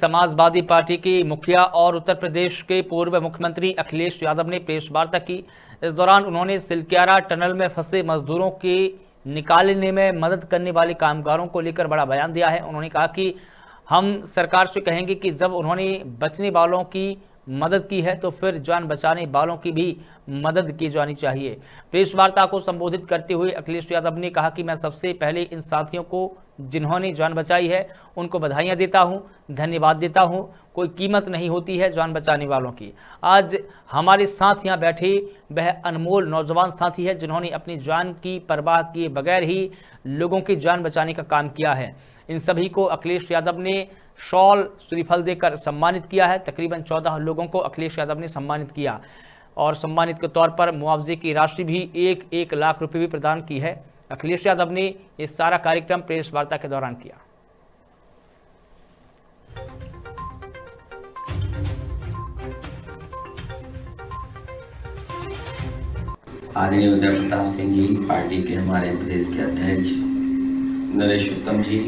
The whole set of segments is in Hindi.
समाजवादी पार्टी की मुखिया और उत्तर प्रदेश के पूर्व मुख्यमंत्री अखिलेश यादव ने प्रेस वार्ता की। इस दौरान उन्होंने सिलक्यारा टनल में फंसे मजदूरों की निकालने में मदद करने वाले कामगारों को लेकर बड़ा बयान दिया है। उन्होंने कहा कि हम सरकार से कहेंगे कि जब उन्होंने बचने वालों की मदद की है तो फिर जान बचाने वालों की भी मदद की जानी चाहिए। प्रेस वार्ता को संबोधित करते हुए अखिलेश यादव ने कहा कि मैं सबसे पहले इन साथियों को, जिन्होंने जान बचाई है, उनको बधाइयाँ देता हूँ, धन्यवाद देता हूँ। कोई कीमत नहीं होती है जान बचाने वालों की। आज हमारे साथ यहाँ बैठे वह अनमोल नौजवान साथी है, जिन्होंने अपनी जान की परवाह किए बगैर ही लोगों की जान बचाने का काम किया है। इन सभी को अखिलेश यादव ने शॉल श्रीफल देकर सम्मानित किया है। तकरीबन चौदह लोगों को अखिलेश यादव ने सम्मानित किया। और सम्मानित के तौर पर मुआवजे की राशि भी एक एक लाख रुपए भी प्रदान की है। अखिलेश यादव ने ये सारा कार्यक्रम प्रेस वार्ता के दौरान किया। आदरणीय उदय प्रताप सिंह जी, पार्टी के हमारे प्रदेश के अध्यक्ष नरेश उत्तम जी,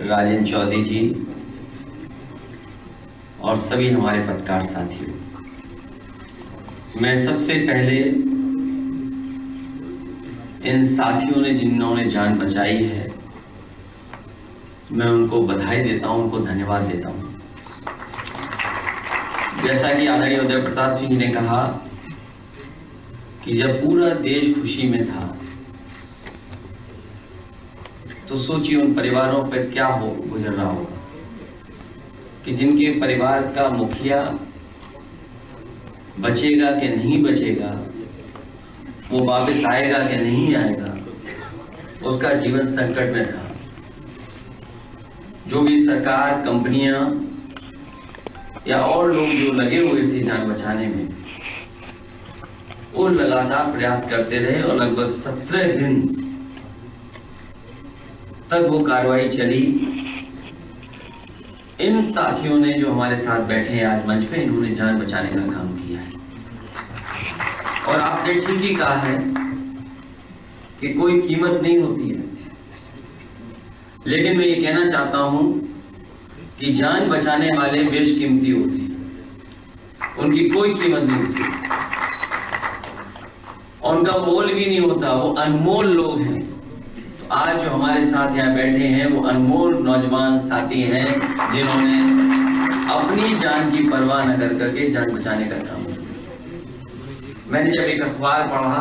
राजेंद्र चौधरी जी और सभी हमारे पत्रकार साथियों मैं सबसे पहले इन साथियों ने जिन्होंने जान बचाई है, मैं उनको बधाई देता हूँ, उनको धन्यवाद देता हूँ। जैसा कि आदरणीय उदय प्रताप सिंह ने कहा कि जब पूरा देश खुशी में था तो सोचिए उन परिवारों पर क्या हो गुजर रहा होगा। कि जिनके परिवार का मुखिया बचेगा कि नहीं बचेगा, वो वापस आएगा कि नहीं आएगा, उसका जीवन संकट में था। जो भी सरकार, कंपनियाँ या और लोग जो लगे हुए थे जान बचाने में, वो लगातार प्रयास करते रहे और लगभग सत्रह दिन तक वो कार्रवाई चली। इन साथियों ने जो हमारे साथ बैठे हैं आज मंच पे, इन्होंने जान बचाने का काम किया है। और आपने ठीक ही कहा है कि कोई कीमत नहीं होती है। लेकिन मैं ये कहना चाहता हूँ कि जान बचाने वाले बेशकीमती होते हैं। उनकी कोई कीमत नहीं होती। और उनका मोल भी नहीं होता, वो अनमोल लोग हैं। आज जो हमारे साथ यहाँ बैठे हैं, वो अनमोल नौजवान साथी हैं, जिन्होंने अपनी जान की परवाह न कर करके जान बचाने का काम मैंने जब एक अखबार पढ़ा,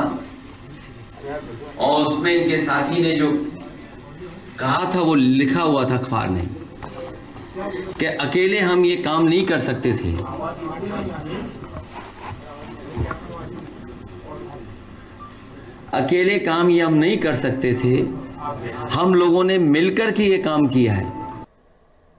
और उसमें इनके साथी ने जो कहा था, वो लिखा हुआ था अखबार ने, कि अकेले हम ये काम नहीं कर सकते थे। अकेले काम ये हम नहीं कर सकते थे। हम लोगों ने मिलकर के ये काम किया है।